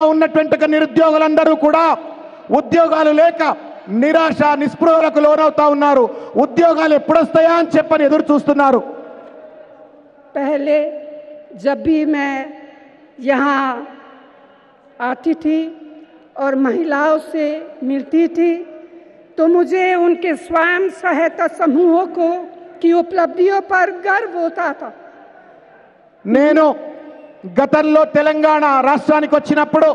ఉన్నటువంటి ఒక నిరుద్యోగులందరూ కూడా ఉద్యోగాలు లేక నిరాశ నిస్పృహలకు లోనవుతా ఉన్నారు ఉద్యోగాలు ఎప్పుడొస్తాయా అని చెప్పని ఎదురు చూస్తున్నారు पहले जब भी मैं यहाँ आती थी और महिलाओं से मिलती थी तो मुझे उनके स्वयं सहायता समूहों को की उपलब्धियों पर गर्व होता था నేను గతంలో తెలంగాణ రాష్ట్రానికి వచ్చినప్పుడు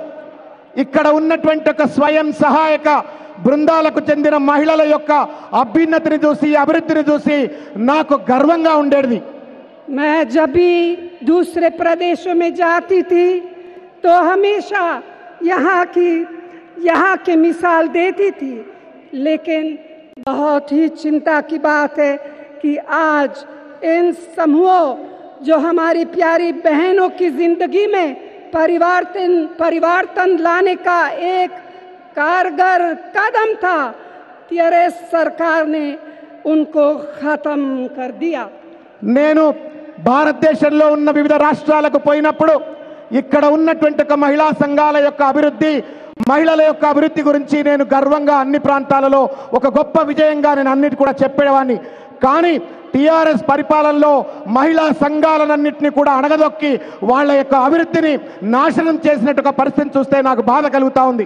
ఇక్కడ ఉన్నటువంటి ఒక స్వయం సహాయక బృందాలకు చెందిన మహిళల యొక్క అభ్యున్నతిని చూసి అభివృద్ధిని చూసి నాకు గర్వంగా ఉండేది मैं जब भी दूसरे प्रदेशों में जाती थी तो हमेशा यहाँ की यहाँ की मिसाल देती थी लेकिन बहुत ही चिंता की बात है कि आज इन समूहों जो हमारी प्यारी बहनों की जिंदगी में परिवर्तन परिवर्तन लाने का एक कारगर कदम था टीआरएस सरकार ने उनको खत्म कर दिया నేను భారతదేశంలో ఉన్న వివిధ రాష్ట్రాలకు పోయినప్పుడు ఇక్కడ ఉన్నటువంటి ఒక మహిళా సంఘాల యొక్క అభివృద్ధి మహిళల యొక్క అభివృద్ధి గురించి నేను గర్వంగా అన్ని ప్రాంతాలలో ఒక గొప్ప విజయంగా నేను అన్నిటి కూడా చెప్పేవాడిని కానీ టిఆర్ఎస్ పరిపాలనలో మహిళా సంఘాలన్నింటినీ కూడా అణగదొక్కి వాళ్ళ యొక్క అభివృద్ధిని నాశనం చేసినట్టు పరిస్థితిని చూస్తే నాకు బాధ కలుగుతూ ఉంది.